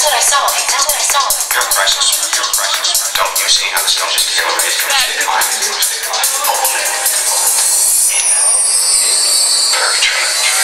That's what I saw. That's what I saw. You're precious. You're. Don't you see how the stone just kill it? Going to decline. It. what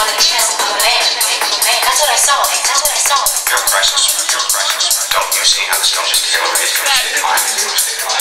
on the chest of a man. That's what I saw. That's what I saw. You're precious. You're precious. Don't you see how this don't just kill me? It's going to stay alive. It's going to stay alive.